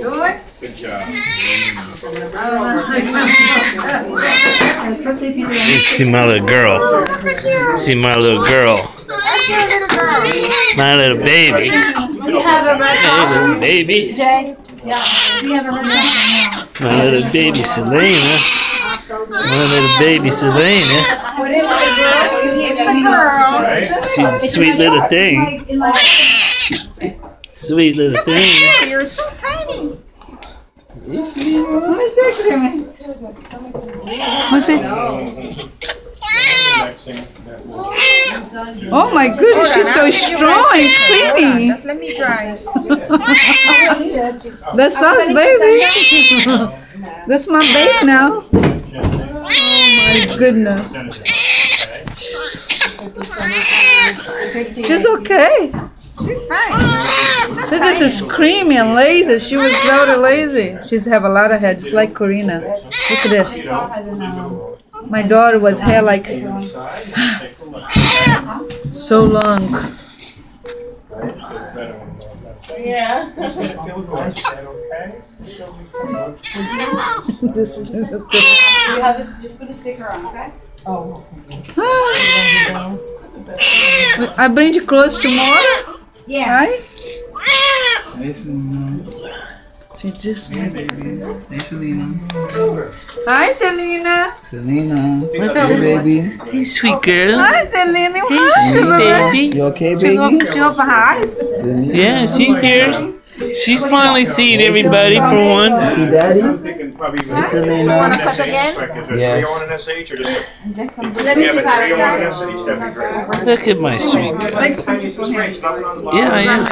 Good? Good job. You You see my little girl. You. See my little girl. That's your little girl. My little baby. We have a red Hey, little baby. Jay. we have a red My little baby Selina. My little baby Selina. It's a girl. Right? She's a sweet little thing. Sweet little thing. You're so tiny. Let me see, Jimmy. Let's. Oh my goodness, she's so strong and creamy. Just let me try. That's us, baby. That's my baby now. Oh my goodness. She's okay. She's fine. She just is creamy and lazy. She was very lazy. She's have a lot of hair, just like Corina. Look at this. My daughter was hair like so long. This- You have this, just put a sticker on, okay? Ah. I bring you clothes tomorrow, Yeah. right? Hey, uh, Selina. She just. Hey, baby. Hey, Selina. Hi, Selina. Selina. What Hey, baby. Hey, sweet girl. Hi, Selina. Hey, Hi, sweet baby. You okay, She baby? opened your eyes. Selina. Yeah, she hears. She's finally seen everybody for one. See daddy? I'm thinking probably even. Selina. One Cut again? Yes. three on an SH or just? a- Let me Yeah, see but if I three on an have SH, that'd be great. Look at my sweet girl. It's great, nothing on the bottom. Yeah, I am.